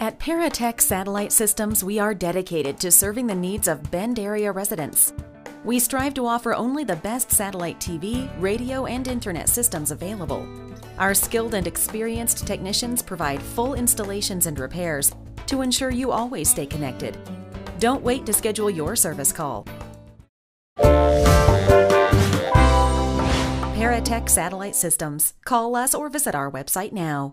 At Paratech Satellite Systems, we are dedicated to serving the needs of Bend area residents. We strive to offer only the best satellite TV, radio, and internet systems available. Our skilled and experienced technicians provide full installations and repairs to ensure you always stay connected. Don't wait to schedule your service call. Paratech Satellite Systems. Call us or visit our website now.